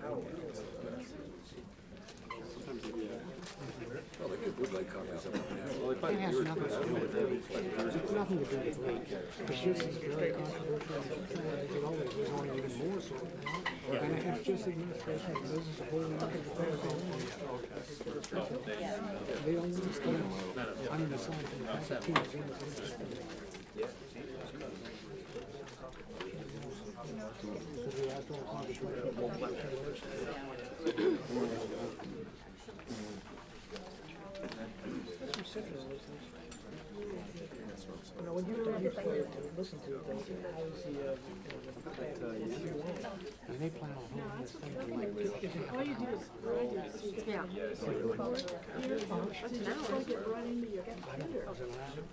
Thank you. nothing to do with It's just very controversial. It always only even more so. And just. This is the. To all You know, you it, they the, they plan on holding this thing. All you do is, all you do is you Yeah. That's an hour. It right into your.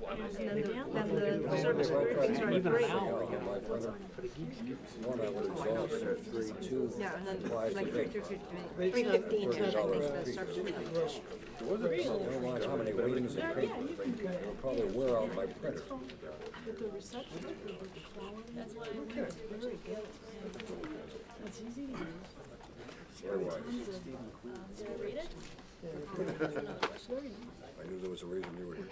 And then the, then the service briefings are Even great. I. Yeah, and then like three, I think the service briefing. I don't mind how many readings and print, I'll probably my printer. With the reception, the. That's why. It's very good. It's easy to use. Did I read it? I knew there was a reason you were here.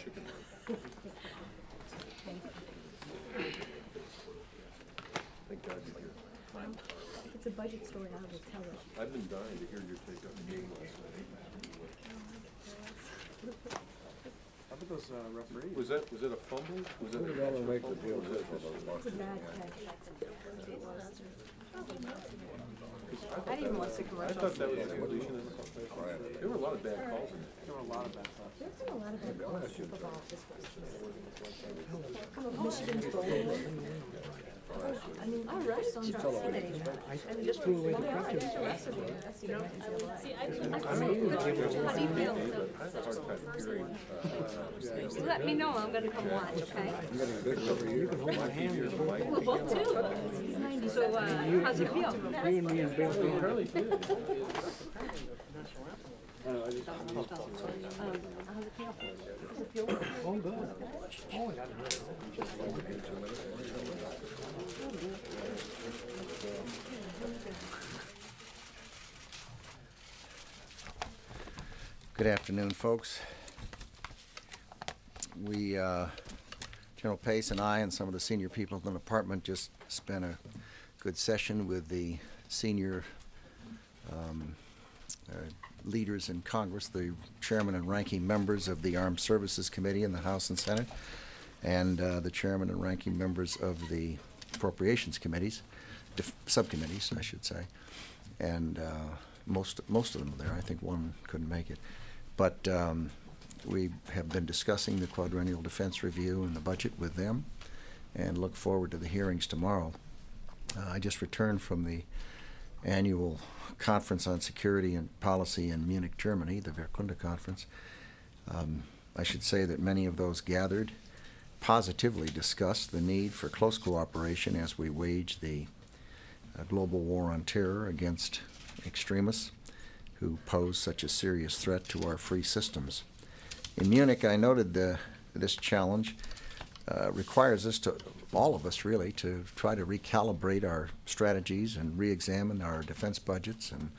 Thank God you're here. It's a budget story, I will tell it. I've been dying to hear your take on the game last night. How about those uh, referees? Was that, was that a fumble? Was that? Who did Ellen make the deal with for the market? Bad catch. I didn't watch the I commercials. thought that was the completion of something. Right. There were a lot of bad calls in there. There were a lot of bad stuff. There's been a lot of bad calls Super Bowl this. Michigan's goal. I mean, I rushed on Sunday. And just Threw away the crutches. the rest of you know, See, I didn't. How do you feel? I had a hard time hearing, uh, Let me know, I'm gonna come watch, okay? I'm getting bigger every year. We'll both too. So, uh, how's it feel? You and me and Bill. Bill. Charlie did. Good. Good afternoon, folks. We, uh, General Pace and I and some of the senior people in the department just spent a good session with the senior um, uh, leaders in Congress, the chairman and ranking members of the Armed Services Committee in the House and Senate, and uh, the chairman and ranking members of the Appropriations Committees, subcommittees, I should say. And uh, most, most of them were there. I think one couldn't make it. But um, we have been discussing the quadrennial defense review and the budget with them and look forward to the hearings tomorrow. Uh, I just returned from the annual conference on security and policy in Munich, Germany, the Wehrkunde conference. Um, I should say that many of those gathered positively discussed the need for close cooperation as we wage the uh, global war on terror against extremists who pose such a serious threat to our free systems. In Munich, I noted the, this challenge uh, requires us to, all of us really, to try to recalibrate our strategies and re-examine our defense budgets and,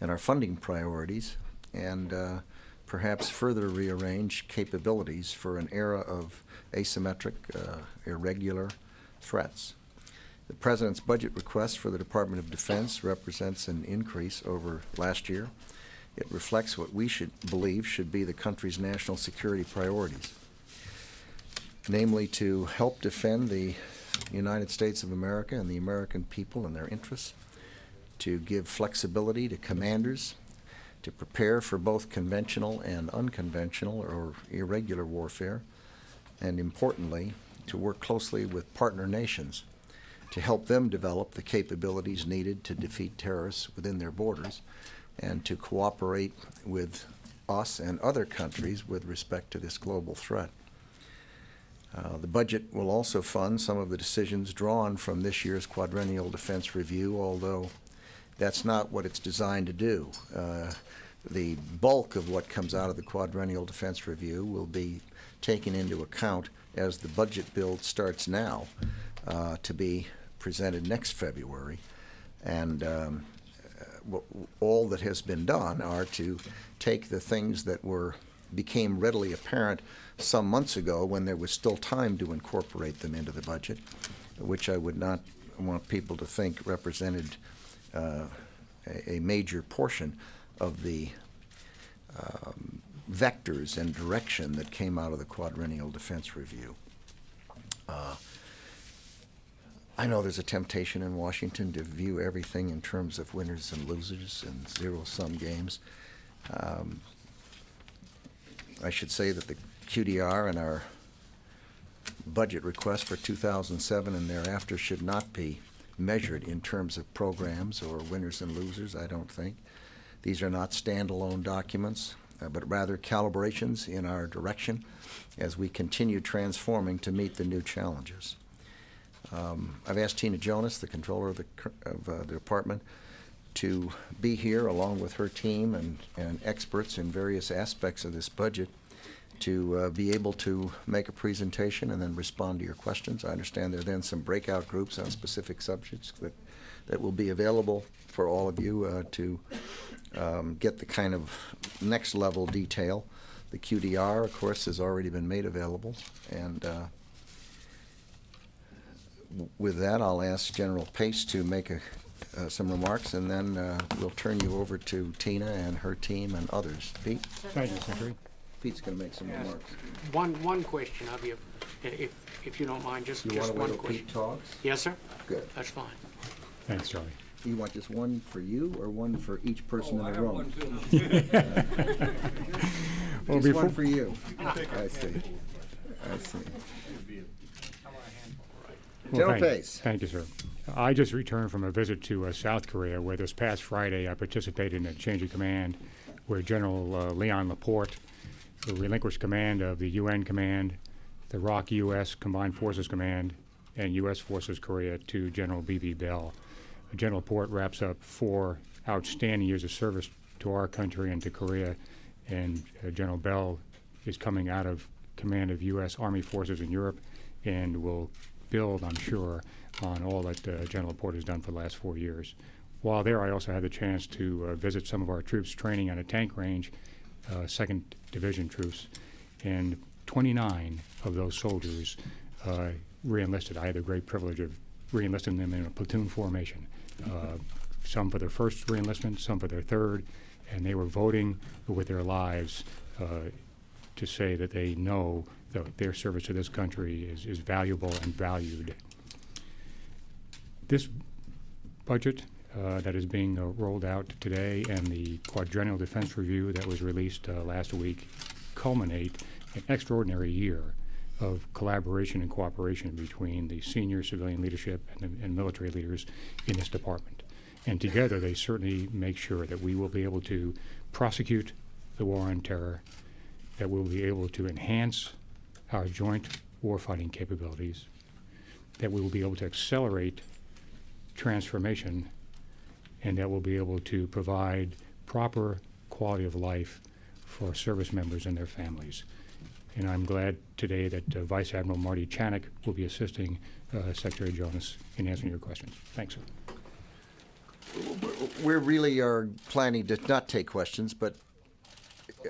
and our funding priorities, and uh, perhaps further rearrange capabilities for an era of asymmetric, uh, irregular threats. The President's budget request for the Department of Defense represents an increase over last year. It reflects what we should believe should be the country's national security priorities, namely to help defend the United States of America and the American people and their interests, to give flexibility to commanders, to prepare for both conventional and unconventional or irregular warfare, and importantly, to work closely with partner nations to help them develop the capabilities needed to defeat terrorists within their borders and to cooperate with us and other countries with respect to this global threat. Uh, the budget will also fund some of the decisions drawn from this year's quadrennial defense review, although that's not what it's designed to do. Uh, the bulk of what comes out of the quadrennial defense review will be taken into account as the budget build starts now uh, to be presented next February. And um, uh, all that has been done are to take the things that were became readily apparent some months ago when there was still time to incorporate them into the budget, which I would not want people to think represented uh, a, a major portion of the um, vectors and direction that came out of the quadrennial defense review. Uh, I know there's a temptation in Washington to view everything in terms of winners and losers and zero-sum games. Um, I should say that the QDR and our budget request for 2007 and thereafter should not be measured in terms of programs or winners and losers, I don't think. These are not standalone documents, uh, but rather calibrations in our direction as we continue transforming to meet the new challenges. Um, I've asked Tina Jonas, the comptroller of the, of, uh, the department, to be here along with her team and, and experts in various aspects of this budget to uh, be able to make a presentation and then respond to your questions. I understand there are then some breakout groups on specific subjects that, that will be available for all of you uh, to um, get the kind of next level detail. The QDR, of course, has already been made available, and uh, with that, I'll ask General Pace to make a, uh, some remarks, and then uh, we'll turn you over to Tina and her team and others. Pete? Thank you, Secretary. Pete's going to make some Yes. remarks. One, one question of you, i- if, if you don't mind, just, You just want to one till question. Pete talks? Yes, sir? Good. That's fine. Thanks, Charlie. You want just one for you or one for each person in the room? Well, Just one before- for you. I see. I see. Well, General thank- Pace. Thank you, sir. I just returned from a visit to uh, South Korea, where this past Friday I participated in a change of command, where General uh, Leon Laporte relinquished command of the UN Command, the ROC U.S. Combined Forces Command, and U.S. Forces Korea to General B.B. Bell. General Port wraps up four outstanding years of service to our country and to Korea, and uh, General Bell is coming out of command of U.S. Army forces in Europe and will build, I'm sure, on all that uh, General Port has done for the last four years. While there, I also had the chance to uh, visit some of our troops training on a tank range, uh, Second Division troops, and 29 of those soldiers uh, re-enlisted. I had the great privilege of re-enlisting them in a platoon formation. Uh, some for their first re-enlistment, some for their third, and they were voting with their lives uh, to say that they know that their service to this country is, is valuable and valued. This budget uh, that is being uh, rolled out today and the quadrennial defense review that was released uh, last week culminate an extraordinary year of collaboration and cooperation between the senior civilian leadership and, and military leaders in this department. And together, they certainly make sure that we will be able to prosecute the war on terror, that we'll be able to enhance our joint warfighting capabilities, that we will be able to accelerate transformation, and that we'll be able to provide proper quality of life for service members and their families. And I'm glad today that uh, Vice Admiral Marty Chanik will be assisting uh, Secretary Jonas in answering your questions. Thanks, sir. We really are planning to not take questions, but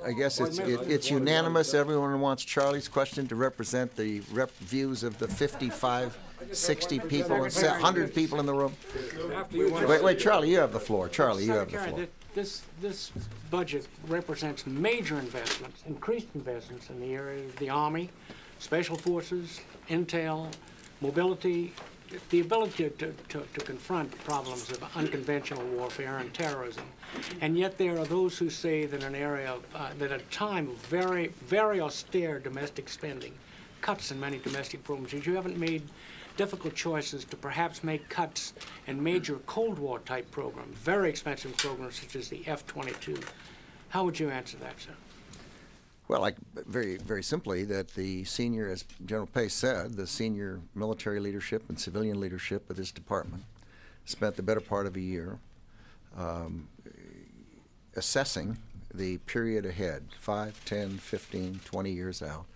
I guess it's, it- it's unanimous. Everyone wants Charlie's question to represent the rep views of the 55, 60 people, and se- 100 people in the room. Wait, wait, Charlie, you have the floor. Charlie, you have the Secretary, floor. thi- This, this budget represents major investments, increased investments in the area of the Army, Special Forces, Intel, mobility, the ability to, to, to confront problems of unconventional warfare and terrorism. And yet there are those who say that an area of, uh, that at a time of very, very austere domestic spending, cuts in many domestic programs, you haven't made difficult choices to perhaps make cuts in major Cold War type programs, very expensive programs such as the F-22. How would you answer that, sir? Well, like, very, very simply, that the senior, as General Pace said, the senior military leadership and civilian leadership of this department spent the better part of a year um, assessing the period ahead, 5, 10, 15, 20 years out,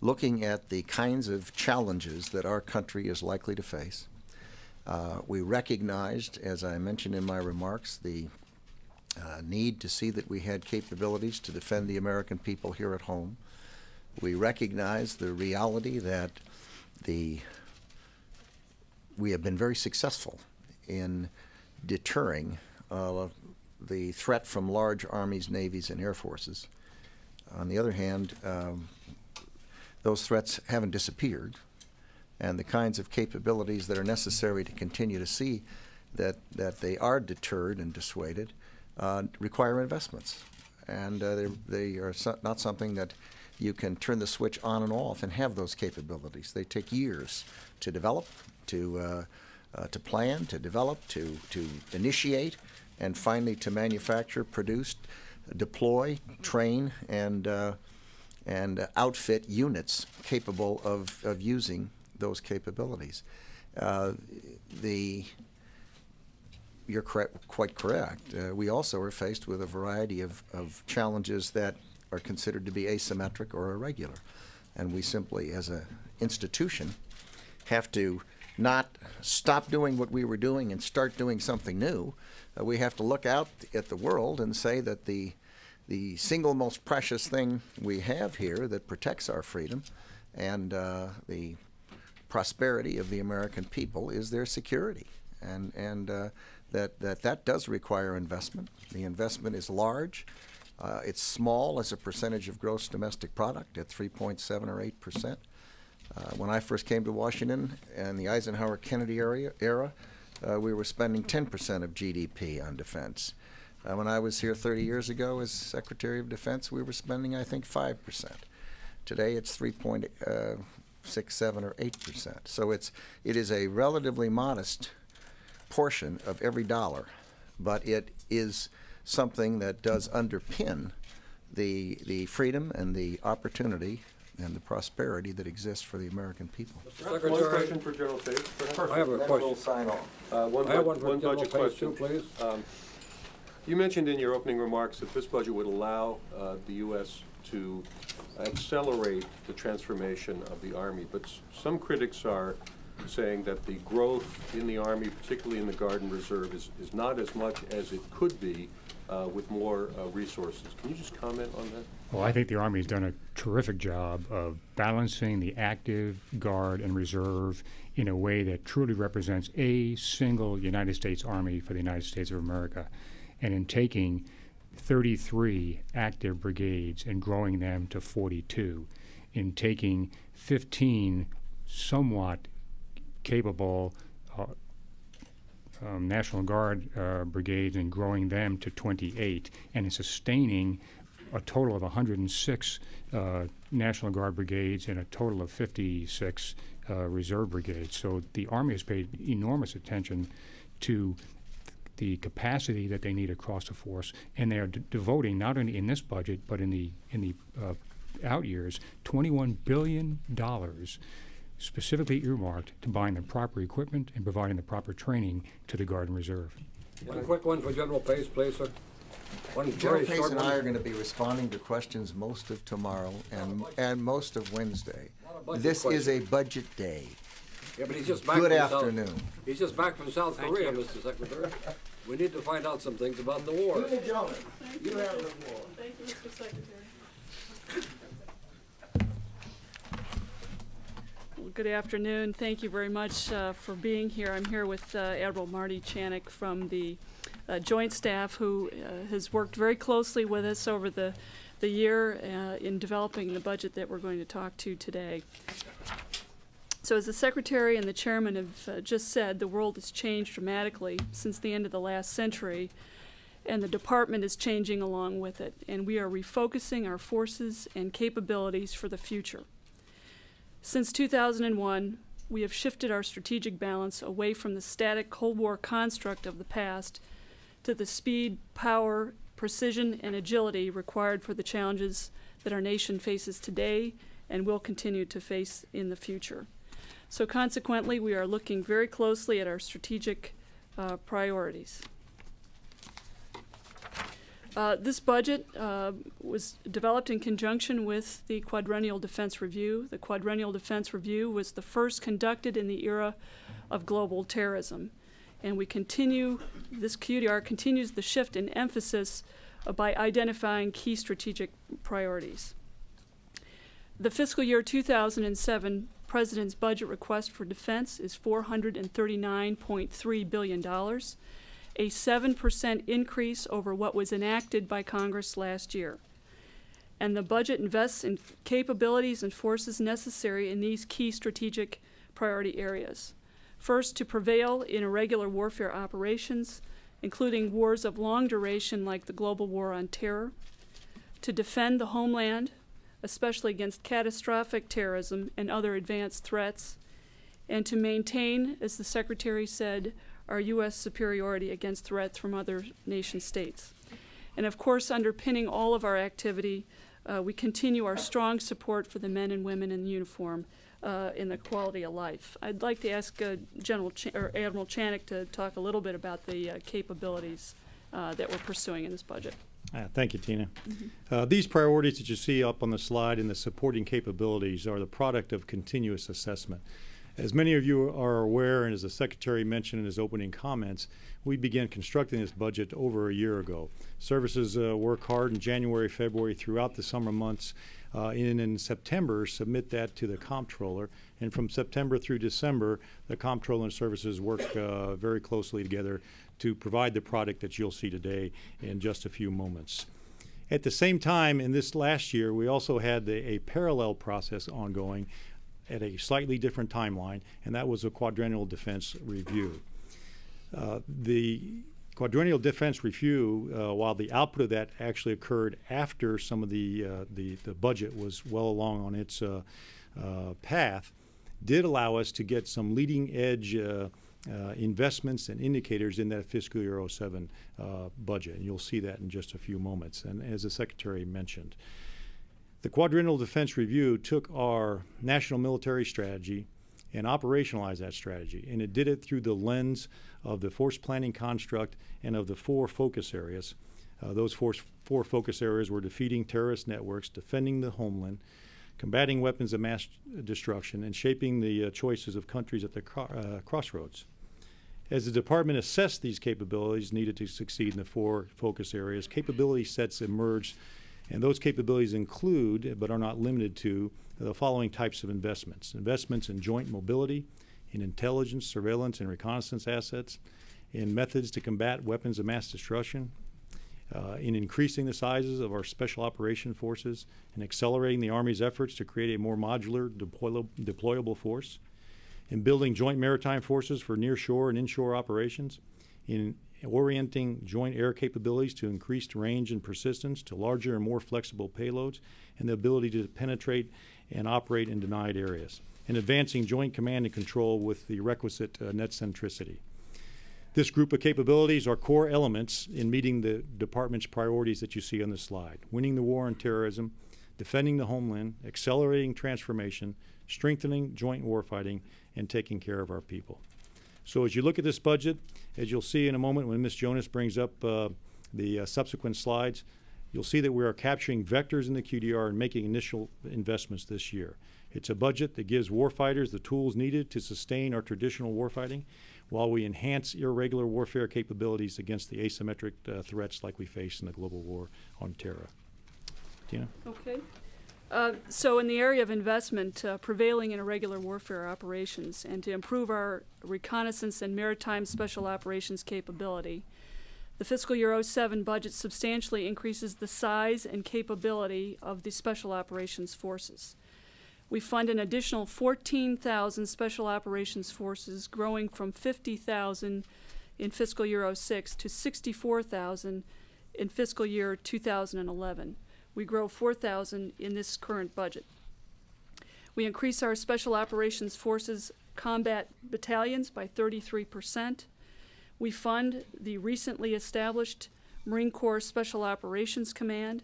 looking at the kinds of challenges that our country is likely to face. Uh, we recognized, as I mentioned in my remarks, the uh, need to see that we had capabilities to defend the American people here at home. We recognize the reality that the we have been very successful in deterring uh, the threat from large armies, navies, and air forces. On the other hand, um, those threats haven't disappeared, and the kinds of capabilities that are necessary to continue to see that, that they are deterred and dissuaded uh, require investments. And uh, they are so, not something that you can turn the switch on and off and have those capabilities. They take years to develop, to, uh, uh to plan, to develop, to, to initiate, and finally to manufacture, produce, deploy, train, and, uh, and outfit units capable of, of using those capabilities. The you're quite correct. Uh, we also are faced with a variety of, of challenges that are considered to be asymmetric or irregular. And we simply, as an institution, have to not stop doing what we were doing and start doing something new. Uh, we have to look out at the world and say that the the single most precious thing we have here that protects our freedom and uh, the prosperity of the American people is their security, and and uh, that that that does require investment. The investment is large. Uh, it's small as a percentage of gross domestic product at 3.7 or 8 percent. Uh, when I first came to Washington in the Eisenhower Kennedy era, uh, we were spending 10 percent of GDP on defense. Uh, when I was here 30 years ago as Secretary of Defense, we were spending, I think, 5 percent. Today, it's 3.6, uh, 7, or 8 percent. So it's it is a relatively modest portion of every dollar, but it is something that does underpin the the freedom and the opportunity and the prosperity that exists for the American people. One question for General Pace. I have a Then question. we'll sign off. Uh, one I have bud- one for one General budget Pace too, question. please. Um, You mentioned in your opening remarks that this budget would allow uh, the U.S. to accelerate the transformation of the Army, but s- some critics are saying that the growth in the Army, particularly in the Guard and Reserve, is, is not as much as it could be uh, with more uh, resources. Can you just comment on that? Well, I think the Army has done a terrific job of balancing the active, guard, and reserve in a way that truly represents a single United States Army for the United States of America. And in taking 33 active brigades and growing them to 42, in taking 15 somewhat capable uh, um, National Guard uh, brigades and growing them to 28, and in sustaining a total of 106 uh, National Guard brigades and a total of 56 uh, reserve brigades. So the Army has paid enormous attention to the capacity that they need across the force, and they are devoting not only in this budget but in the in the uh, out years 21 billion dollars specifically earmarked to buying the proper equipment and providing the proper training to the Guard and Reserve. One quick one for General Pace, please, sir. One General Pace short and I are going to be responding to questions most of tomorrow and, and most of Wednesday. Lot of budget This is a budget day. Yeah, but he's just back Good from South- afternoon. He's just back from South Korea, Mr. Secretary. We need to find out some things about the war. gentlemen, you have the floor. Thank you, Mr. Secretary. Good afternoon. Thank you very much uh, for being here. I'm here with uh, Admiral Marty Chanik from the uh, Joint Staff, who uh, has worked very closely with us over the, the year uh, in developing the budget that we're going to talk to today. So as the Secretary and the Chairman have uh, just said, the world has changed dramatically since the end of the last century, and the Department is changing along with it, and we are refocusing our forces and capabilities for the future. Since 2001, we have shifted our strategic balance away from the static Cold War construct of the past to the speed, power, precision, and agility required for the challenges that our nation faces today and will continue to face in the future. So consequently, we are looking very closely at our strategic uh, priorities. Uh, this budget uh, was developed in conjunction with the Quadrennial Defense Review. The Quadrennial Defense Review was the first conducted in the era of global terrorism. And we continue, this QDR continues the shift in emphasis uh, by identifying key strategic priorities. The fiscal year 2007 President's budget request for defense is $439.3 billion, a 7% increase over what was enacted by Congress last year. And the budget invests in capabilities and forces necessary in these key strategic priority areas. First, to prevail in irregular warfare operations, including wars of long duration like the global war on terror, to defend the homeland, especially against catastrophic terrorism and other advanced threats, and to maintain, as the Secretary said, our U.S. superiority against threats from other nation states. And of course, underpinning all of our activity, uh, we continue our strong support for the men and women in uniform uh, in the quality of life. I'd like to ask uh, General Ch or Admiral Chanik to talk a little bit about the uh, capabilities uh, that we're pursuing in this budget. Uh, thank you, Tina. Uh, these priorities that you see up on the slide and the supporting capabilities are the product of continuous assessment. As many of you are aware, and as the Secretary mentioned in his opening comments, we began constructing this budget over a year ago. Services uh, work hard in January, February, throughout the summer months, uh, and in September submit that to the comptroller. And from September through December, the comptroller and services work uh, very closely together to provide the product that you'll see today in just a few moments. At the same time, in this last year, we also had a parallel process ongoing at a slightly different timeline, and that was a quadrennial defense review. Uh, the quadrennial defense review, uh, while the output of that actually occurred after some of the, uh, the, the, budget was well along on its uh, uh, path, did allow us to get some leading edge uh, investments and indicators in that fiscal year 07 budget. And you'll see that in just a few moments. And as the Secretary mentioned, the Quadrennial Defense Review took our national military strategy and operationalized that strategy. And it did it through the lens of the force planning construct and of the four focus areas. Uh, those four, four focus areas were defeating terrorist networks, defending the homeland, combating weapons of mass destruction, and shaping the uh, choices of countries at the uh, crossroads. As the department assessed these capabilities needed to succeed in the four focus areas, capability sets emerged and those capabilities include, but are not limited to, the following types of investments. Investments in joint mobility, in intelligence, surveillance, and reconnaissance assets, in methods to combat weapons of mass destruction, uh, in increasing the sizes of our special operation forces, in accelerating the Army's efforts to create a more modular, deployable, deployable force, in building joint maritime forces for nearshore and inshore operations, in orienting joint air capabilities to increased range and persistence to larger and more flexible payloads, and the ability to penetrate and operate in denied areas, and advancing joint command and control with the requisite uh, net centricity. This group of capabilities are core elements in meeting the department's priorities that you see on the slide winning the war on terrorism, defending the homeland, accelerating transformation, strengthening joint warfighting, and taking care of our people. So as you look at this budget, as you'll see in a moment when Ms. Jonas brings up uh, the uh, subsequent slides, you'll see that we are capturing vectors in the QDR and making initial investments this year. It's a budget that gives warfighters the tools needed to sustain our traditional warfighting while we enhance irregular warfare capabilities against the asymmetric uh, threats like we face in the global war on terror. Tina? Okay. Uh, so in the area of investment, uh, prevailing in irregular warfare operations, and to improve our reconnaissance and maritime special operations capability, the fiscal year 07 budget substantially increases the size and capability of the special operations forces. We fund an additional 14,000 special operations forces, growing from 50,000 in fiscal year 06 to 64,000 in fiscal year 2011 we grow 4,000 in this current budget. We increase our Special Operations Forces combat battalions by 33%. We fund the recently established Marine Corps Special Operations Command.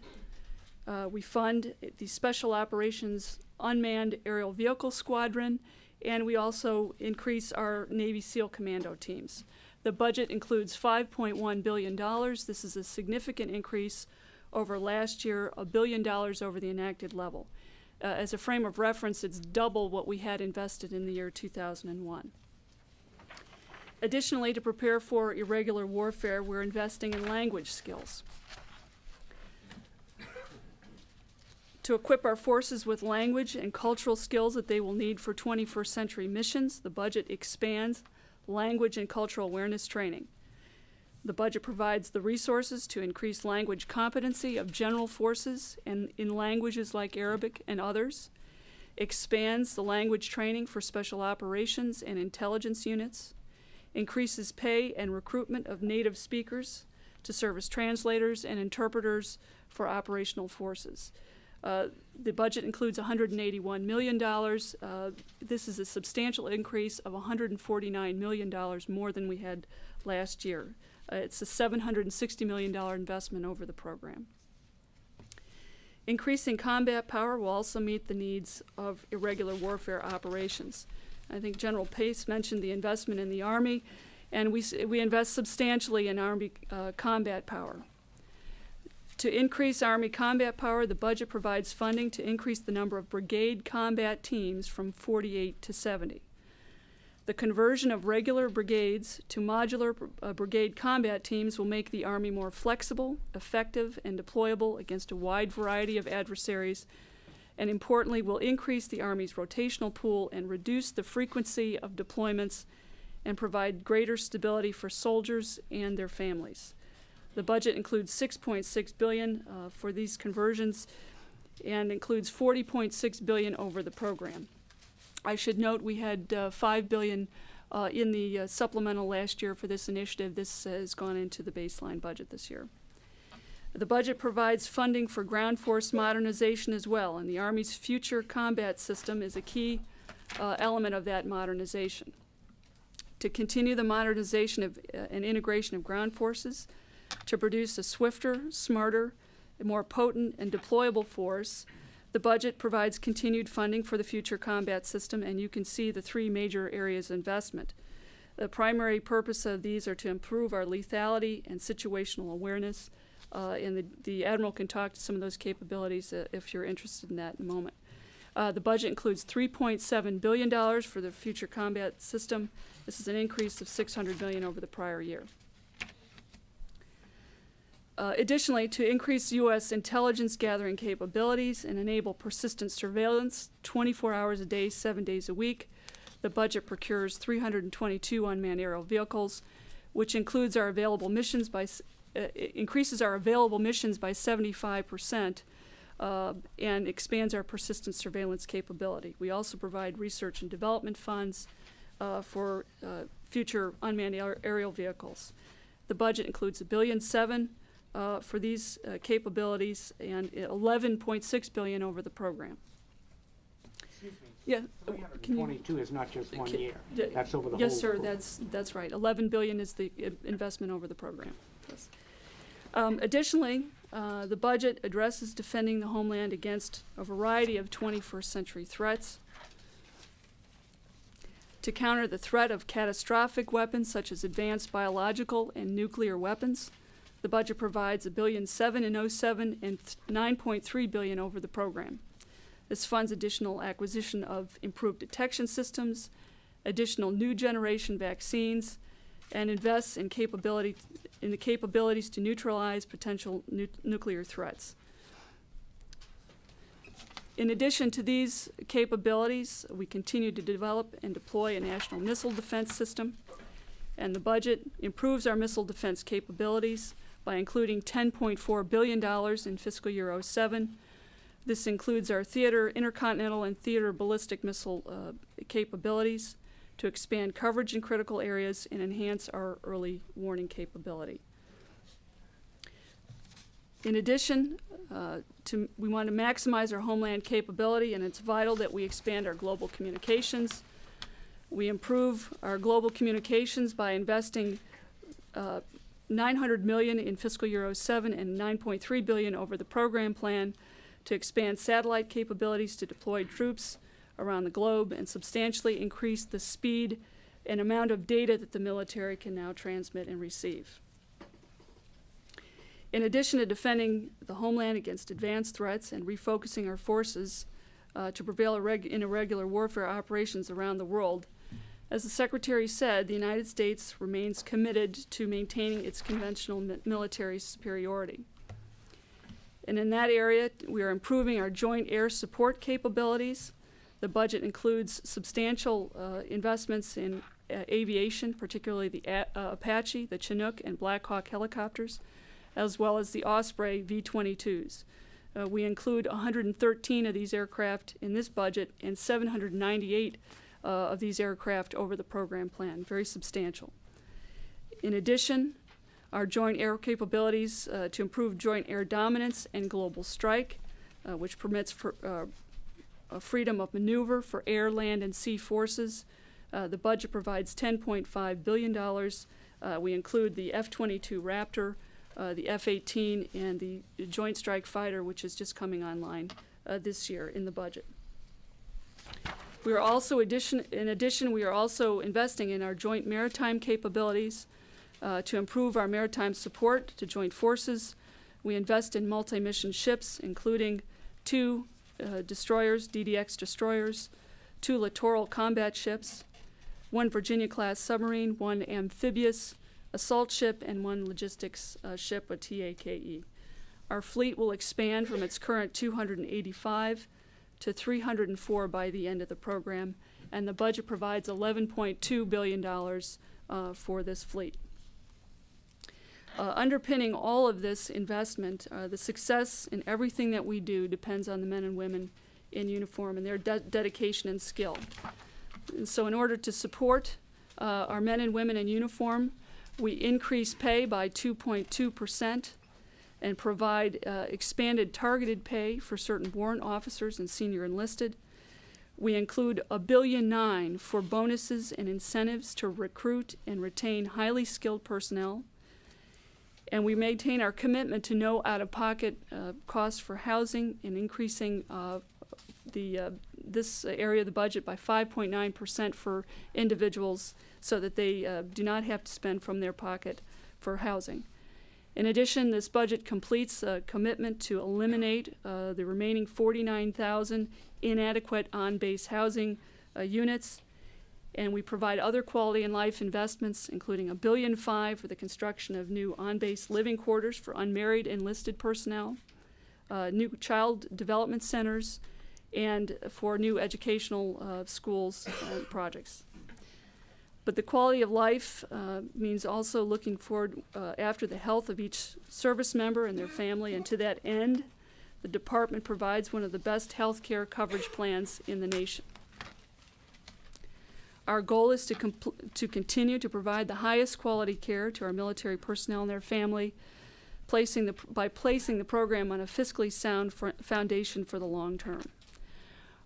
Uh, we fund the Special Operations Unmanned Aerial Vehicle Squadron, and we also increase our Navy SEAL Commando teams. The budget includes $5.1 billion. This is a significant increase over last year, a billion dollars over the enacted level. Uh, as a frame of reference, it's double what we had invested in the year 2001. Additionally, to prepare for irregular warfare, we're investing in language skills. To equip our forces with language and cultural skills that they will need for 21st century missions, the budget expands language and cultural awareness training. The budget provides the resources to increase language competency of general forces and in languages like Arabic and others, expands the language training for special operations and intelligence units, increases pay and recruitment of native speakers to serve as translators and interpreters for operational forces. Uh, the budget includes $181 million. Uh, this is a substantial increase of $149 million more than we had last year. Uh, it's a $760 million investment over the program. Increasing combat power will also meet the needs of irregular warfare operations. I think General Pace mentioned the investment in the Army, and we, we invest substantially in Army uh, combat power. To increase Army combat power, the budget provides funding to increase the number of brigade combat teams from 48 to 70. The conversion of regular brigades to modular uh, brigade combat teams will make the Army more flexible, effective, and deployable against a wide variety of adversaries, and importantly, will increase the Army's rotational pool and reduce the frequency of deployments and provide greater stability for soldiers and their families. The budget includes 6.6 billion uh, for these conversions and includes 40.6 billion over the program. I should note we had uh, 5 billion uh, in the uh, supplemental last year for this initiative. This has gone into the baseline budget this year. The budget provides funding for ground force modernization as well, and the Army's future combat system is a key uh, element of that modernization. To continue the modernization of, uh, and integration of ground forces, to produce a swifter, smarter, more potent, and deployable force the budget provides continued funding for the future combat system, and you can see the three major areas of investment. The primary purpose of these are to improve our lethality and situational awareness, uh, and the, the Admiral can talk to some of those capabilities uh, if you're interested in that in a moment. Uh, the budget includes $3.7 billion for the future combat system. This is an increase of 600 million over the prior year. Uh, additionally, to increase U.S. intelligence gathering capabilities and enable persistent surveillance 24 hours a day, seven days a week, the budget procures 322 unmanned aerial vehicles, which includes our available missions by uh, increases our available missions by 75 percent. Uh, and expands our persistent surveillance capability. We also provide research and development funds uh, for uh, future unmanned aerial vehicles. The budget includes a billion seven uh, for these uh, capabilities and 11.6 billion over the program. Excuse me. Yeah. uh, you- 22 is not just one Can- year. That's over the whole. Yes, sir, program. that's, that's right. 11 billion is the investment over the program. Yes. Um, Additionally, uh, the budget addresses defending the homeland against a variety of 21st century threats. To counter the threat of catastrophic weapons such as advanced biological and nuclear weapons, the budget provides a billion seven in 07 and 9.3 billion over the program. This funds additional acquisition of improved detection systems, additional new generation vaccines, and invests in capability in the capabilities to neutralize potential nu nuclear threats. In addition to these capabilities, we continue to develop and deploy a national missile defense system, and the budget improves our missile defense capabilities by including $10.4 billion in fiscal year 07. This includes our theater, intercontinental, and theater ballistic missile uh, capabilities to expand coverage in critical areas and enhance our early warning capability. In addition, uh, to, we want to maximize our homeland capability, and it's vital that we expand our global communications. We improve our global communications by investing uh, 900 million in fiscal year 07 and 9.3 billion over the program plan to expand satellite capabilities to deploy troops around the globe and substantially increase the speed and amount of data that the military can now transmit and receive. In addition to defending the homeland against advanced threats and refocusing our forces uh, to prevail in irregular warfare operations around the world, As the Secretary said, the United States remains committed to maintaining its conventional mi- military superiority. And in that area, we are improving our joint air support capabilities. The budget includes substantial uh, investments in uh, aviation, particularly the uh, Apache, the Chinook, and Black Hawk helicopters, as well as the Osprey V 22s. Uh, we include 113 of these aircraft in this budget and 798 uh, of these aircraft over the program plan, very substantial. In addition, our joint air capabilities uh, to improve joint air dominance and global strike, uh, which permits for, uh, freedom of maneuver for air, land, and sea forces. Uh, the budget provides $10.5 billion. Uh, we include the F 22 Raptor, the F 18, and the Joint Strike Fighter, which is just coming online this year in the budget. We are also addition, in addition, we are also investing in our joint maritime capabilities uh, to improve our maritime support to joint forces. We invest in multi-mission ships, including two uh, destroyers, DDX destroyers, two littoral combat ships, one Virginia-class submarine, one amphibious assault ship, and one logistics uh, ship, a TAKE. Our fleet will expand from its current 285 to 304 by the end of the program, and the budget provides $11.2 billion uh, for this fleet. Uh, underpinning all of this investment, uh, the success in everything that we do depends on the men and women in uniform and their de- dedication and skill. And so, in order to support uh, our men and women in uniform, we increase pay by 2.2 percent and provide uh, expanded targeted pay for certain warrant officers and senior enlisted. We include a billion nine for bonuses and incentives to recruit and retain highly skilled personnel. And we maintain our commitment to no out-of-pocket uh, costs for housing and increasing uh, the uh, this area of the budget by 5.9 percent for individuals, so that they uh, do not have to spend from their pocket for housing. In addition, this budget completes a commitment to eliminate uh, the remaining 49,000 inadequate on-base housing uh, units, and we provide other quality and life investments, including a billion five for the construction of new on-base living quarters for unmarried enlisted personnel, uh, new child development centers, and for new educational uh, schools uh, projects. But the quality of life uh, means also looking forward uh, after the health of each service member and their family, and to that end, the department provides one of the best health care coverage plans in the nation. Our goal is to, to continue to provide the highest quality care to our military personnel and their family, placing the, by placing the program on a fiscally sound foundation for the long term.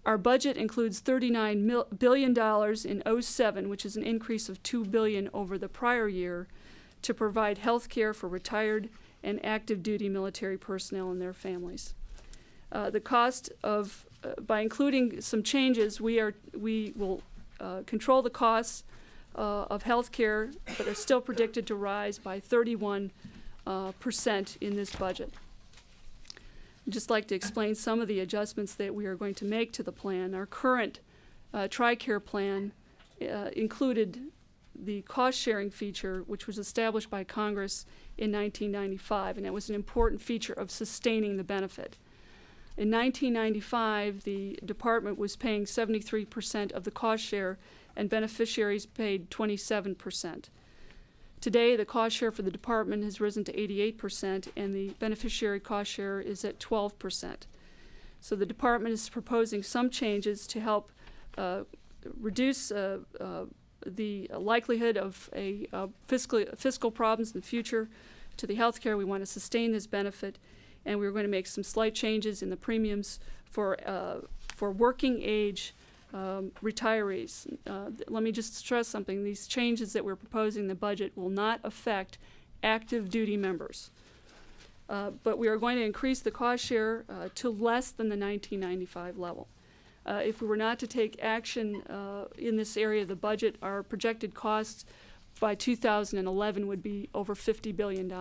Our budget includes $39 mil- billion in 07, which is an increase of 2 billion over the prior year, to provide health care for retired and active duty military personnel and their families. Uh, the cost of, uh, by including some changes, we, are, we will uh, control the costs uh, of health care, but are still predicted to rise by 31 uh, percent in this budget. I'd just like to explain some of the adjustments that we are going to make to the plan. Our current uh, TRICARE plan uh, included the cost sharing feature, which was established by Congress in 1995, and it was an important feature of sustaining the benefit. In 1995, the department was paying 73% of the cost share, and beneficiaries paid 27%. Today, the cost share for the department has risen to 88%, and the beneficiary cost share is at 12%. So the department is proposing some changes to help uh, reduce uh, uh, the likelihood of a uh, fiscal, fiscal problems in the future to the health care. We want to sustain this benefit, and we're going to make some slight changes in the premiums for, uh, for working age um, retirees. Uh, let me just stress something. These changes that we're proposing in the budget will not affect active duty members. Uh, but we are going to increase the cost share uh, to less than the 1995 level. Uh, if we were not to take action uh, in this area of the budget, our projected costs by 2011 would be over $50 billion.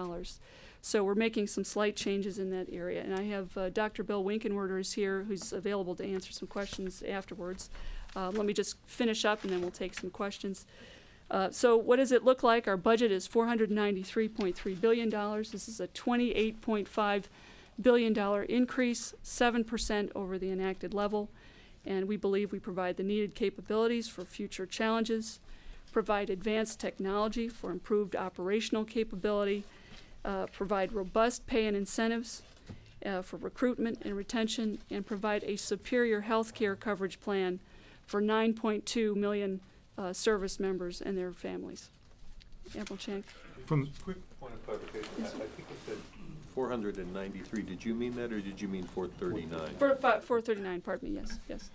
So we're making some slight changes in that area. And I have uh, Dr. Bill Winkenwerder is here, who's available to answer some questions afterwards. Uh, let me just finish up and then we'll take some questions. Uh, so what does it look like? Our budget is $493.3 billion. This is a $28.5 billion increase, 7% over the enacted level. And we believe we provide the needed capabilities for future challenges, provide advanced technology for improved operational capability, uh, provide robust pay and incentives uh, for recruitment and retention, and provide a superior health care coverage plan for 9.2 million uh, service members and their families. Admiral Chanik. From, Quick point of clarification, I I think you said four hundred and ninety-three, did you mean that, or did you mean four thirty-nine? For, 439, pardon me, yes, yes.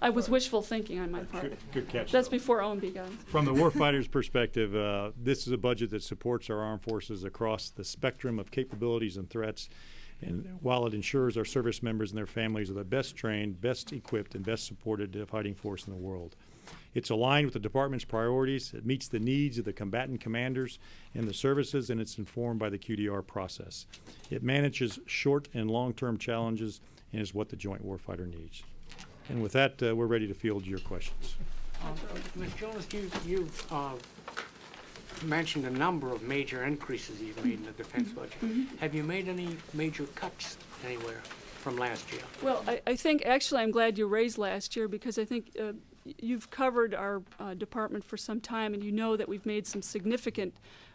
I was wishful thinking on my part. Good, good catch. That's though. before OMB got. From the warfighter's perspective, uh, this is a budget that supports our armed forces across the spectrum of capabilities and threats. And while it ensures our service members and their families are the best trained, best equipped, and best supported fighting force in the world. It's aligned with the department's priorities. It meets the needs of the combatant commanders and the services, and it's informed by the QDR process. It manages short and long-term challenges and is what the Joint Warfighter needs. And with that, uh, we're ready to field your questions. Uh, Ms. Jonas, you, you've uh, mentioned a number of major increases you've made in the defense budget. Have you made any major cuts anywhere from last year? Well, I, I think, actually, I'm glad you raised last year because I think uh, you've covered our uh, department for some time and you know that we've made some significant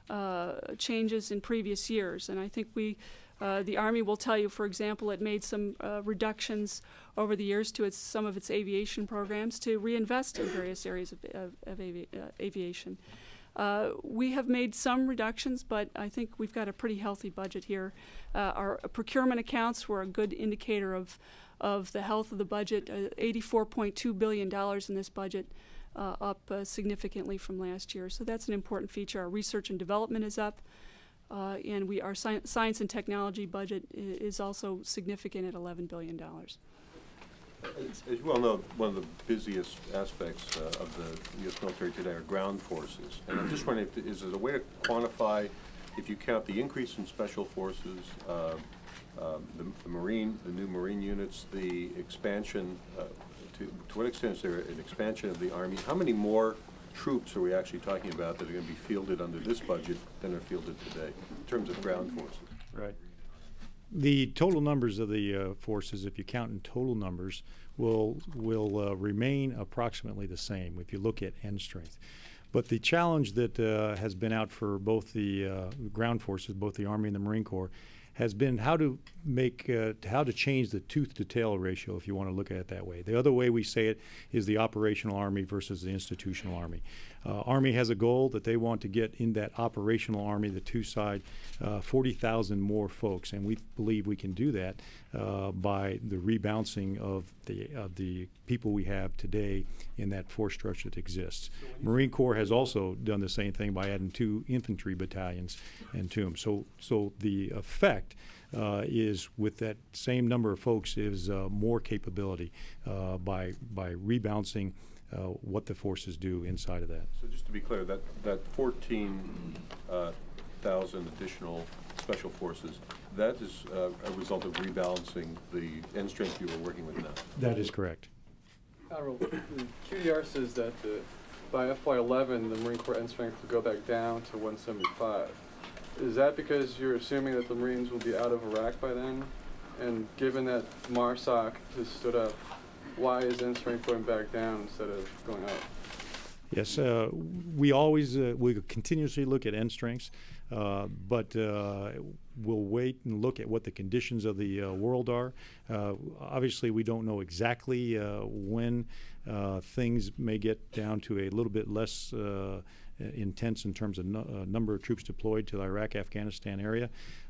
uh, changes in previous years. And I think we, uh, the Army will tell you, for example, it made some uh, reductions over the years to its, some of its aviation programs to reinvest in various areas of, of, of avi- uh, aviation. Uh, we have made some reductions, but I think we've got a pretty healthy budget here. Uh, our procurement accounts were a good indicator of, of the health of the budget. Uh, $84.2 billion in this budget, up significantly from last year. So that's an important feature. Our research and development is up. Uh, and we, our sci- science and technology budget is also significant at $11 billion. As as you well know, one of the busiest aspects uh, of the U.S. military today are ground forces. And I'm just wondering, if, is there a way to quantify, if you count the increase in special forces, uh, um, the the Marine, the new Marine units, the expansion, uh, to, to what extent is there an expansion of the Army? How many more troops are we actually talking about that are going to be fielded under this budget than are fielded today, in terms of ground forces? Right. The total numbers of the uh, forces, if you count in total numbers, will will uh, remain approximately the same if you look at end strength. But the challenge that uh, has been out for both the uh, ground forces, both the Army and the Marine Corps, has been how to make uh, how to change the tooth to tail ratio, if you want to look at it that way. The other way we say it is the operational Army versus the institutional Army. Uh, Army has a goal that they want to get in that operational Army, the two side, uh, 40,000 more folks, and we believe we can do that uh, by the rebouncing of the of the people we have today in that force structure that exists. Marine Corps has also done the same thing by adding two infantry battalions into them. So so the effect uh, is with that same number of folks is uh, more capability uh, by by rebouncing uh, what the forces do inside of that. So just to be clear, that, that fourteen uh, additional special forces, that is uh, a result of rebalancing the end strength you were working with now? That is correct. Admiral, QDR says that the, by FY eleven, the Marine Corps end strength will go back down to one seventy-five. Is that because you're assuming that the Marines will be out of Iraq by then? And given that MARSOC has stood up, why is strength going back down instead of going up? Yes, uh, we always, uh, we continuously look at end strengths, uh, but uh, we'll wait and look at what the conditions of the uh, world are. Uh, obviously, we don't know exactly when things may get down to a little bit less intense in terms of uh, number of troops deployed to the Iraq-Afghanistan area,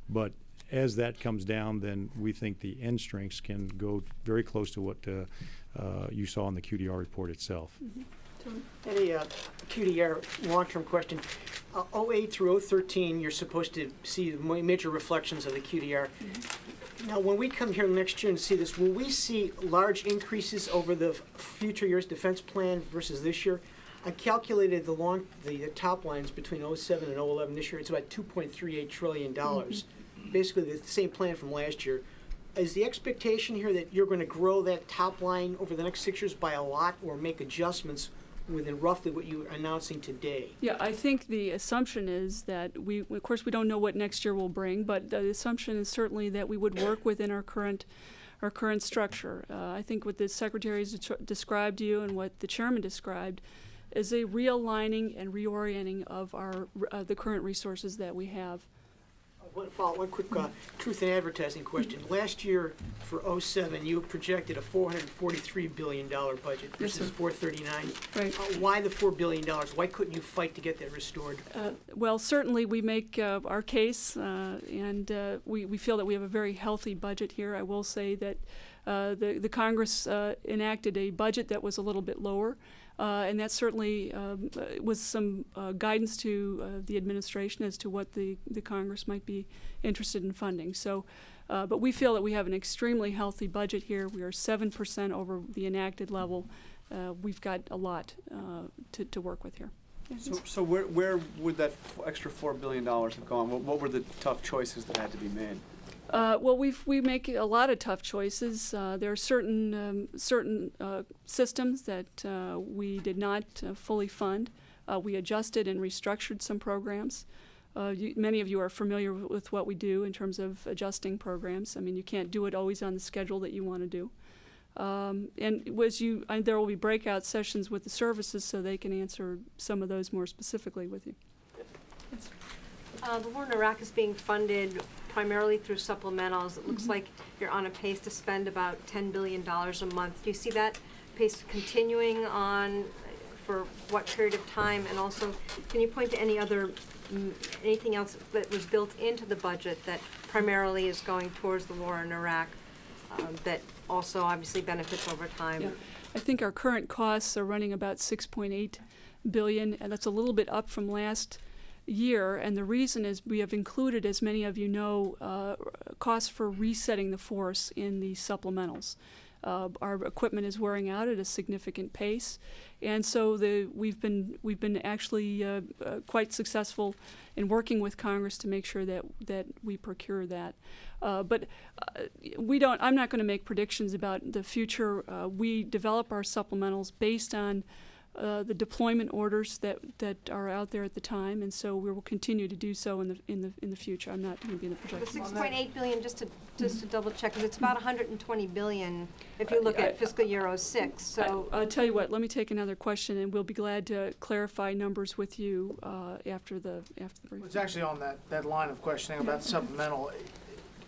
but as that comes down, then we think the end strengths can go very close to what uh, uh, you saw in the QDR report itself. And a uh, QDR long-term question. Uh, 08 through 013, you're supposed to see major reflections of the QDR. Now, when we come here next year and see this, will we see large increases over the future year's defense plan versus this year? I calculated the long, the, the top lines between 07 and 011 this year. It's about 2.38 trillion dollars. Basically, the same plan from last year. is the expectation here that you're going to grow that top line over the next six years by a lot or make adjustments within roughly what you're announcing today? Yeah, I think the assumption is that we, of course, we don't know what next year will bring, but the assumption is certainly that we would work within our current, our current structure. Uh, I think what the secretary has detr- described to you and what the chairman described is a realigning and reorienting of our, uh, the current resources that we have. One follow, one quick uh, truth in advertising question. Last year for '07, you projected a $443 billion budget versus sir. 439. Right. Uh, Why the $4 billion? Why couldn't you fight to get that restored? Uh, Well, certainly, we make uh, our case, uh, and uh, we, we feel that we have a very healthy budget here. I will say that uh, the, the Congress uh, enacted a budget that was a little bit lower, uh, and that certainly um, uh, was some uh, guidance to uh, the administration as to what the, the Congress might be interested in funding. So, uh, but we feel that we have an extremely healthy budget here. We are 7% over the enacted level. Uh, we've got a lot to, to work with here. So, so where, where would that extra four billion dollars have gone? What, what were the tough choices that had to be made? Uh, well, we we make a lot of tough choices. Uh, there are certain um, certain uh, systems that uh, we did not uh, fully fund. Uh, we adjusted and restructured some programs. You, many of you are familiar with what we do in terms of adjusting programs. I mean, you can't do it always on the schedule that you want to do. Um, and was you, there will be breakout sessions with the services so they can answer some of those more specifically with you. Uh, the war in Iraq is being funded primarily through supplementals. It looks Mhm. like you're on a pace to spend about ten billion dollars a month. Do you see that pace continuing on for what period of time? And also, can you point to any other, mm, anything else that was built into the budget that primarily is going towards the war in Iraq, um, that also obviously benefits over time? Yeah. I think our current costs are running about 6.8 billion, and that's a little bit up from last year. Year, and the reason is we have included, as many of you know, uh, costs for resetting the force in the supplementals. Uh, our equipment is wearing out at a significant pace, and so the we've been we've been actually uh, uh, quite successful in working with Congress to make sure that that we procure that. Uh, but uh, we don't. I'm not going to make predictions about the future. We develop our supplementals based on uh, the deployment orders that, that are out there at the time, and so we will continue to do so in the in the in the future. I'm not going to be in the projection. The six point eight billion, just to, just to double check, 'cause it's about hundred and twenty billion if you look I- at fiscal year oh six, so. I, will tell you what. Let me take another question, and we'll be glad to clarify numbers with you uh, after the after the briefing. It's actually on that, that line of questioning about supplemental.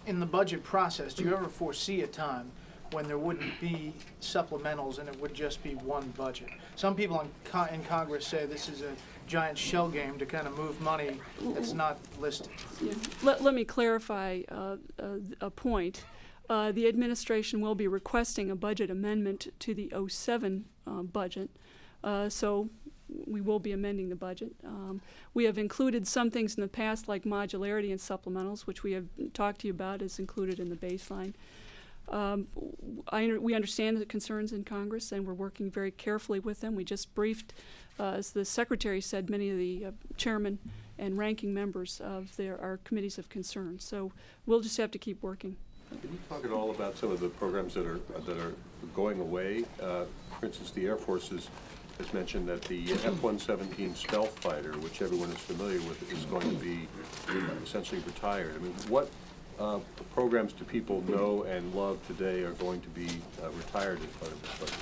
In the budget process, do you ever foresee a time when there wouldn't be supplementals and it would just be one budget? Some people in, co- in Congress say this is a giant shell game to kind of move money that's not listed. Yeah. Let, let me clarify uh, uh, a point. Uh, the administration will be requesting a budget amendment to the 07 uh, budget, uh, so we will be amending the budget. Um, we have included some things in the past, like modularity and supplementals, which we have talked to you about, is included in the baseline. Um, I, we understand the concerns in Congress, and we're working very carefully with them. We just briefed, uh, as the secretary said, many of the uh, chairmen and ranking members of their our committees of concern. So we'll just have to keep working. Can you talk at all about some of the programs that are, that are going away? Uh, For instance, the Air Force has, has mentioned that the F-117 stealth fighter, which everyone is familiar with, is going to be essentially retired. I mean, what uh, programs do people know and love today are going to be uh, retired as part of this budget?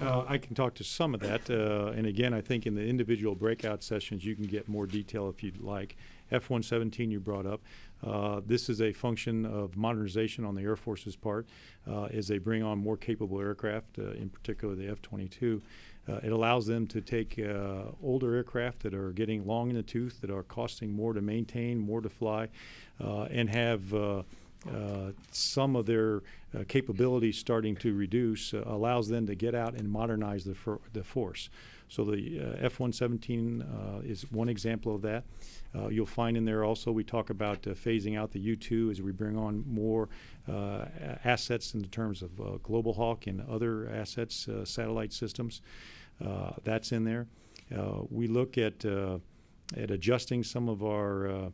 Uh, I can talk to some of that, uh, and again, I think in the individual breakout sessions, you can get more detail if you'd like. F-117 you brought up. Uh, this is a function of modernization on the Air Force's part uh, as they bring on more capable aircraft, uh, in particular the F-22. Uh, it allows them to take uh, older aircraft that are getting long in the tooth, that are costing more to maintain, more to fly, uh, and have uh, some of their uh, capabilities starting to reduce uh, allows them to get out and modernize the, for, the force. So the uh, F-117 uh, is one example of that. You'll find in there also we talk about phasing out the U-2 as we bring on more assets in terms of Global Hawk and other assets, satellite systems. That's in there. We look at at adjusting some of our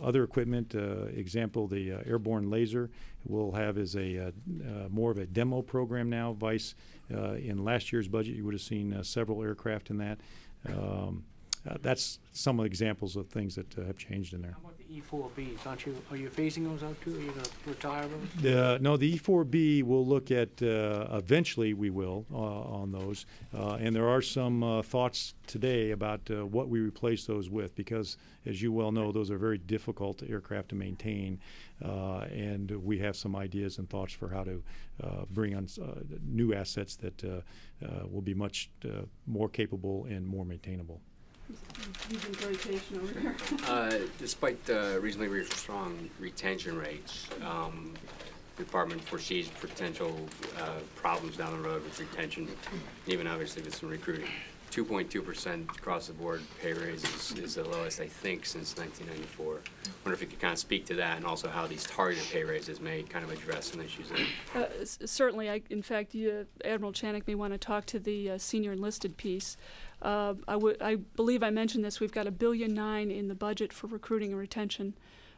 other equipment, uh, example, the uh, airborne laser we'll have as a uh, uh, more of a demo program now. Vice uh, in last year's budget, you would have seen uh, several aircraft in that. Um, uh, that's some of the examples of things that uh, have changed in there. How about the E4Bs? Aren't you, are you phasing those out too? Are you going to retire those? Uh, no, the E4B we'll look at, uh, eventually we will, uh, on those. Uh, and there are some uh, thoughts today about uh, what we replace those with, because as you well know, those are very difficult aircraft to maintain. Uh, and we have some ideas and thoughts for how to uh, bring on uh, new assets that uh, uh, will be much uh, more capable and more maintainable. You've been very patient over here. Uh, Despite reasonably re- strong retention rates, um, the department foresees potential uh, problems down the road with retention, even obviously with some recruiting. 2.2% across the board pay raise is, is the lowest, I think, since 1994. I Wonder if you could kind of speak to that and also how these targeted pay raises may kind of address some issues there. Uh, Certainly, I, in fact, you, Admiral Chanik may want to talk to the uh, senior enlisted piece. Uh, I I believe I mentioned this, we've got a billion nine in the budget for recruiting and retention.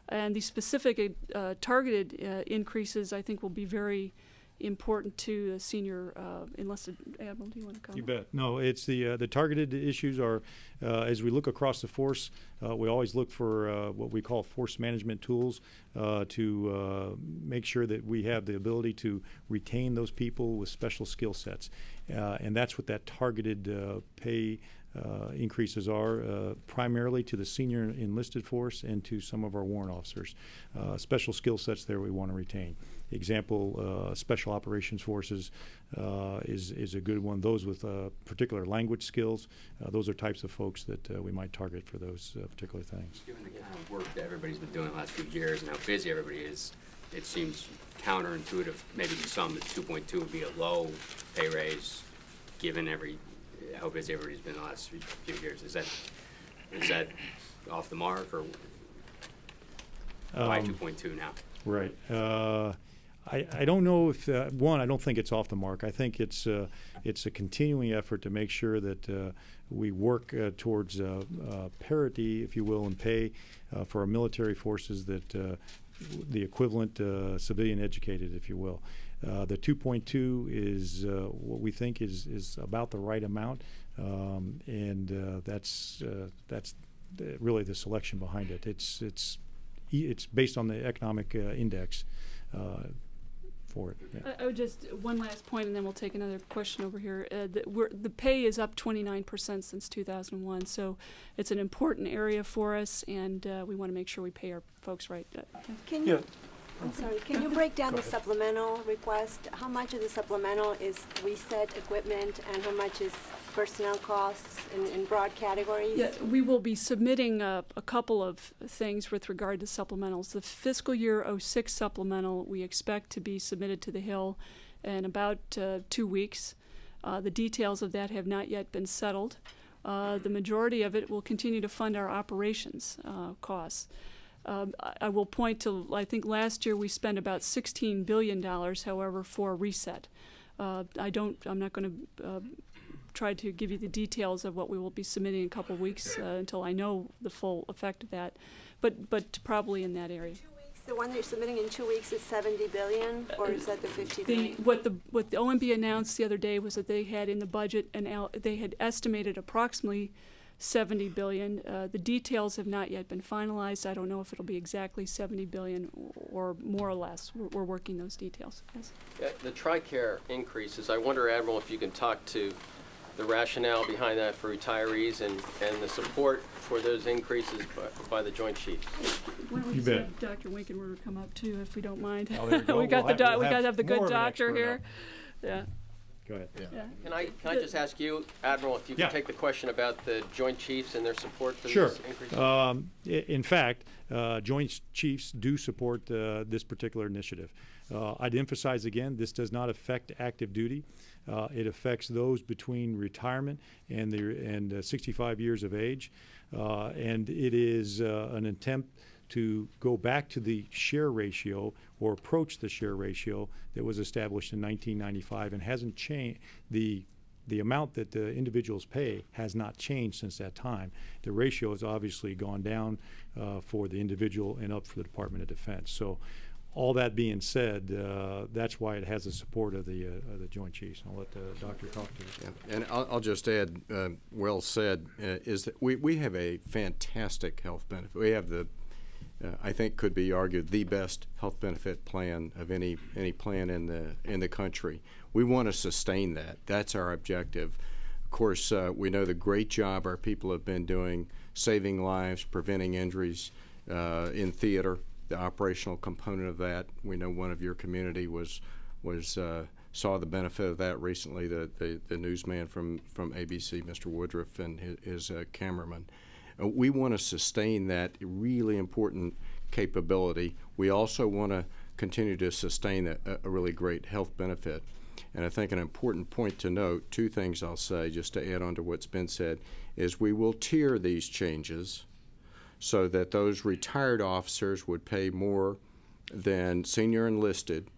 And the specific uh, targeted uh, increases, I think, will be very important to the senior uh, enlisted. Admiral, do you want to comment? You bet. No, it's the uh, the targeted issues are uh, as we look across the force, uh, we always look for uh, what we call force management tools uh, to make sure that we have the ability to retain those people with special skill sets, and that's what that targeted pay. Uh, increases are uh, primarily to the senior enlisted force and to some of our warrant officers. Uh, special skill sets there we want to retain. Example, uh, special operations forces uh, is, is a good one. Those with uh, particular language skills, those are types of folks that we might target for those particular things. Given the kind of work that everybody's been doing the last few years and how busy everybody is, it seems counterintuitive, maybe to some, that two point two would be a low pay raise, given every, how busy everybody's been the last few years. Is that, is that off the mark, or why Um, two point two now? Right. Uh, I, I don't know if, uh, one, I don't think it's off the mark. I think it's, uh, it's a continuing effort to make sure that uh, we work uh, towards uh, uh, parity, if you will, in pay uh, for our military forces that uh, the equivalent uh, civilian educated, if you will. Uh, the 2.2 is uh, what we think is, is about the right amount, um, and uh, that's, uh, that's the- really the selection behind it. It's, it's e- it's based on the economic uh, index uh, for it. yeah. I, I would just one last point, and then we'll take another question over here. Uh, the, we're, the pay is up 29 percent since 2001, so it's an important area for us, and uh, we want to make sure we pay our folks right. Uh, Can you, I'm sorry, can you break down the supplemental request? How much of the supplemental is reset equipment and how much is personnel costs in, in broad categories? Yeah, we will be submitting uh, a couple of things with regard to supplementals. The fiscal year '06 supplemental we expect to be submitted to the Hill in about uh, two weeks. Uh, the details of that have not yet been settled. Uh, the majority of it will continue to fund our operations uh, costs. Um, I, will point to, I think last year we spent about $16 billion, however, for reset. Uh, I don't, I'm not going to uh, try to give you the details of what we will be submitting in a couple of weeks uh, until I know the full effect of that, but, but probably in that area. The one that you're submitting in two weeks is 70 billion, or is that the 50 billion? The, what the, what the OMB announced the other day was that they had in the budget, and al- they had estimated approximately 70 billion. Uh, the details have not yet been finalized. I don't know if it'll be exactly 70 billion or more or less. We're, we're working those details. Yes. Yeah, The TRICARE increases, I wonder, Admiral, if you can talk to the rationale behind that for retirees and, and the support for those increases by, by the Joint Chiefs. Why don't we You just bet. have Dr. Winkenwerder come up too, if we don't mind? Oh, there you go. we got We'll the have- we'll we got to have the good doctor expert here. Yeah. Go ahead. Yeah. Can I, can I just ask you, Admiral, if you Yeah. could take the question about the Joint Chiefs and their support for Sure. these increases? Um, in fact, uh, Joint Chiefs do support uh, this particular initiative. Uh, I'd emphasize again, this does not affect active duty. Uh, it affects those between retirement and the and uh, 65 years of age, uh, and it is uh, an attempt to go back to the share ratio or approach the share ratio that was established in 1995 and hasn't changed. The the amount that the individuals pay has not changed since that time. The ratio has obviously gone down uh, for the individual and up for the Department of Defense. So all that being said, uh, that's why it has the support of the, uh, of the Joint Chiefs. And I'll let the doctor talk to it. And I'll, I'll just add, uh, well said, uh, is that we, we have a fantastic health benefit. We have the, uh, I think could be argued, the best health benefit plan of any, any plan in the, in the country. We want to sustain that. That's our objective. Of course, uh, we know the great job our people have been doing saving lives, preventing injuries uh, in theater, the operational component of that. We know one of your community was, was uh, saw the benefit of that recently, the, the, the newsman from, from ABC, Mr. Woodruff, and his, his uh, cameraman. Uh, we want to sustain that really important capability. We also want to continue to sustain a, a really great health benefit. And I think an important point to note, two things I'll say just to add on to what's been said, is we will tier these changes so that those retired officers would pay more than senior enlisted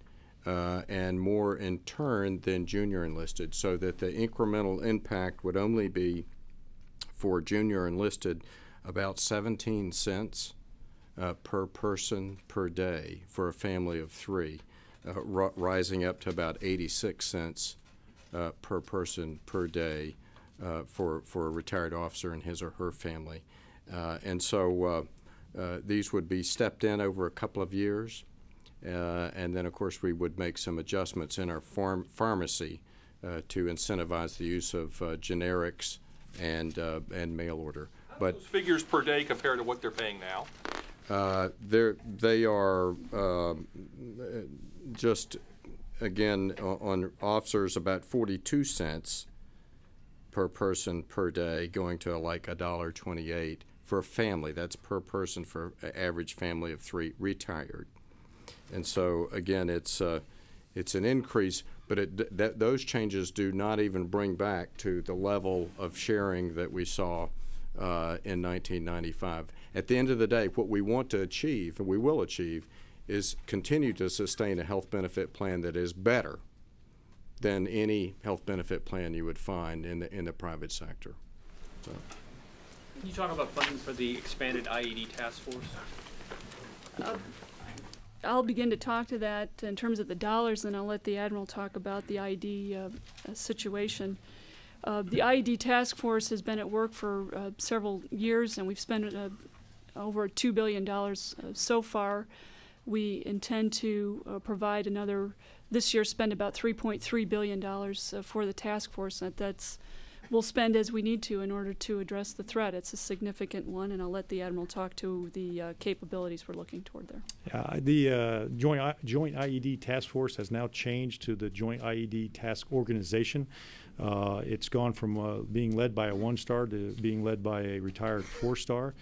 uh, and more in turn than junior enlisted, so that the incremental impact would only be for junior enlisted about 17 cents uh, per person per day for a family of three, uh, rising up to about 86 cents uh, per person per day uh, for, for a retired officer and his or her family. Uh, and so these would be stepped in over a couple of years. Uh, and then, of course, we would make some adjustments in our pharmacy uh, to incentivize the use of uh, generics and and mail order. But figures per day compared to what they're paying now. Uh, they're, they are uh, just, again, on officers about 42 cents per person per day, going to like a dollar 28 for a family. That's per person for an average family of three retired. And so, again, it's, uh, it's an increase, but it, that, those changes do not even bring back to the level of sharing that we saw uh, in 1995. At the end of the day, what we want to achieve, and we will achieve, is continue to sustain a health benefit plan that is better than any health benefit plan you would find in the, in the private sector. So. Can you talk about funding for the expanded IED task force? Uh, I'll begin to talk to that in terms of the dollars, and I'll let the Admiral talk about the IED uh, situation. Uh, the IED task force has been at work for uh, several years, and we've spent uh, over $2 billion uh, so far. We intend to uh, provide another, this year, spend about $3.3 billion for the task force. That that's, we'll spend as we need to in order to address the threat. It's a significant one, and I'll let the Admiral talk to the capabilities we're looking toward there. Yeah, the Joint, I Joint IED Task Force has now changed to the Joint IED Task Organization. Uh, it's gone from uh, being led by a one star to being led by a retired four star.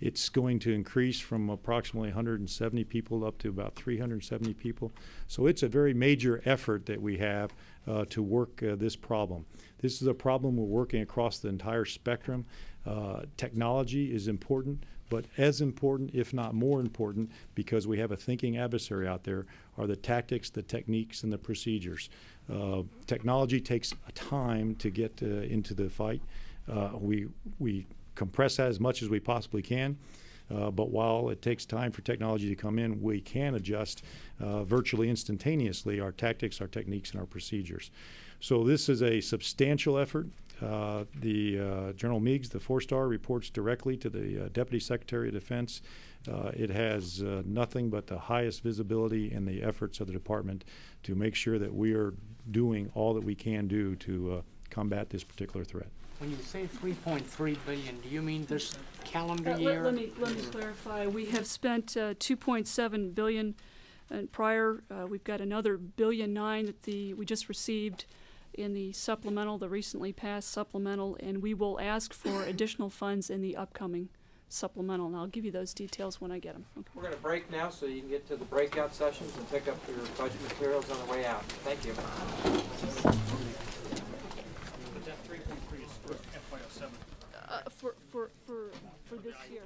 It's going to increase from approximately 170 people up to about 370 people. So it's a very major effort that we have uh, to work uh, this problem. This is a problem we're working across the entire spectrum. Uh, technology is important, but as important, if not more important, because we have a thinking adversary out there, are the tactics, the techniques, and the procedures. Uh, technology takes time to get uh, into the fight. Uh, we we compress that as much as we possibly can. Uh, but while it takes time for technology to come in, we can adjust uh, virtually instantaneously our tactics, our techniques, and our procedures. So this is a substantial effort. Uh, the uh, General Meigs, the four-star, reports directly to the uh, Deputy Secretary of Defense. Uh, it has nothing but the highest visibility in the efforts of the department to make sure that we are doing all that we can do to combat this particular threat. When you say 3.3 billion, do you mean this calendar uh, year? Let, let, me let me clarify. We have spent uh, 2.7 billion and prior. Uh, we've got another billion nine that the we just received in the supplemental, the recently passed supplemental, and we will ask for additional funds in the upcoming supplemental. And I'll give you those details when I get them. Okay. We're going to break now so you can get to the breakout sessions and pick up your budget materials on the way out. Thank you. for this year.